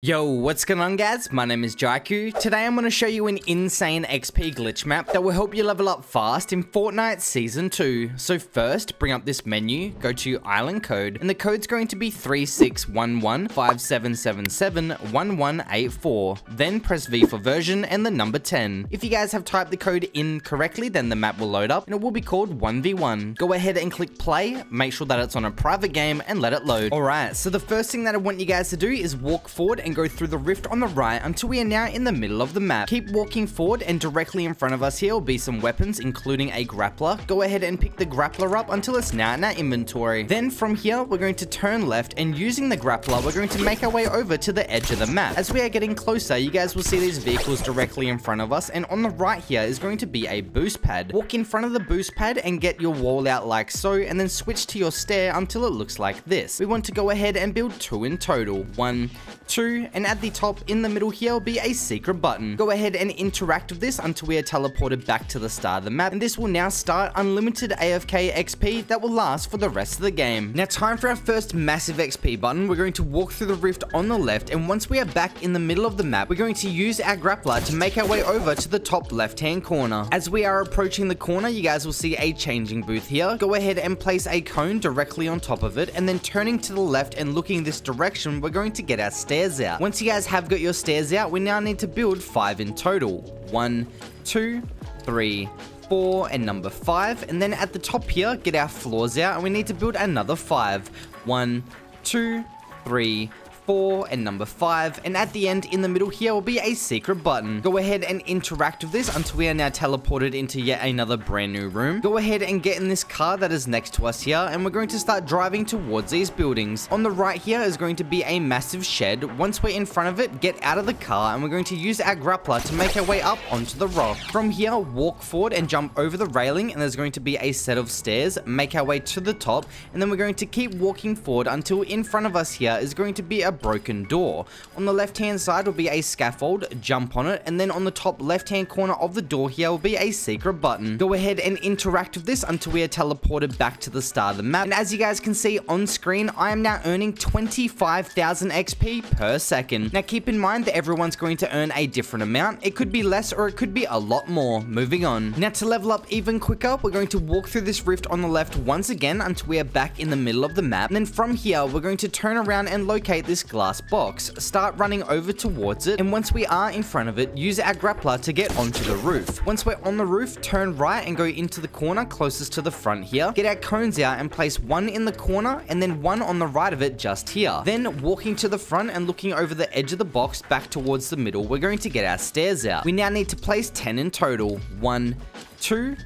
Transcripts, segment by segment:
Yo, what's going on guys? My name is Jyku. Today I'm going to show you an insane XP glitch map that will help you level up fast in Fortnite Season 2. So first, bring up this menu, go to Island Code, and the code's going to be 361157771184. Then press V for version and the number 10. If you guys have typed the code incorrectly, then the map will load up and it will be called 1v1. Go ahead and click play, make sure that it's on a private game and let it load. Alright, so the first thing that I want you guys to do is walk forward and go through the rift on the right until we are now in the middle of the map. Keep walking forward and directly in front of us here will be some weapons including a grappler. Go ahead and pick the grappler up until it's now in our inventory. Then from here we're going to turn left and using the grappler we're going to make our way over to the edge of the map. As we are getting closer you guys will see these vehicles directly in front of us and on the right here is going to be a boost pad. Walk in front of the boost pad and get your wall out like so and then switch to your stair until it looks like this. We want to go ahead and build two in total. One, two, and at the top in the middle here will be a secret button. Go ahead and interact with this until we are teleported back to the start of the map, and this will now start unlimited AFK XP that will last for the rest of the game. Now time for our first massive XP button. We're going to walk through the rift on the left, and once we are back in the middle of the map, we're going to use our grappler to make our way over to the top left hand corner. As we are approaching the corner, you guys will see a changing booth here. Go ahead and place a cone directly on top of it, and then turning to the left and looking this direction, we're going to get our stairs out. Once you guys have got your stairs out, we now need to build five in total. One, two, three, four, and number five. And then at the top here, get our floors out, and we need to build another five. One, two, three, 4 and number 5 and at the end in the middle here will be a secret button. Go ahead and interact with this until we are now teleported into yet another brand new room. Go ahead and get in this car that is next to us here and we're going to start driving towards these buildings. On the right here is going to be a massive shed. Once we're in front of it, get out of the car and we're going to use our grappler to make our way up onto the rock. From here, walk forward and jump over the railing and there's going to be a set of stairs. Make our way to the top and then we're going to keep walking forward until in front of us here is going to be a broken door. On the left hand side will be a scaffold, jump on it, and then on the top left hand corner of the door here will be a secret button. Go ahead and interact with this until we are teleported back to the start of the map. And as you guys can see on screen, I am now earning 25,000 XP per second. Now keep in mind that everyone's going to earn a different amount. It could be less or it could be a lot more. Moving on. Now to level up even quicker, we're going to walk through this rift on the left once again until we are back in the middle of the map. And then from here, we're going to turn around and locate this glass box, start running over towards it, and once we are in front of it, use our grappler to get onto the roof. Once we're on the roof, turn right and go into the corner closest to the front here, get our cones out and place one in the corner and then one on the right of it just here. Then walking to the front and looking over the edge of the box back towards the middle, we're going to get our stairs out. We now need to place 10 in total. One, two,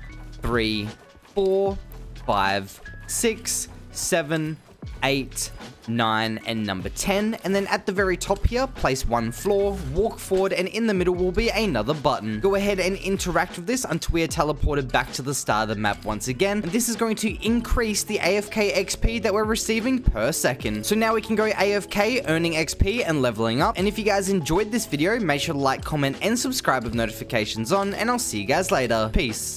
three, four, five, six, seven, eight, 9, and number 10. And then at the very top here, place one floor, walk forward, and in the middle will be another button. Go ahead and interact with this until we are teleported back to the start of the map once again. And this is going to increase the AFK XP that we're receiving per second. So now we can go AFK, earning XP and leveling up. And if you guys enjoyed this video, make sure to like, comment, and subscribe with notifications on, and I'll see you guys later. Peace.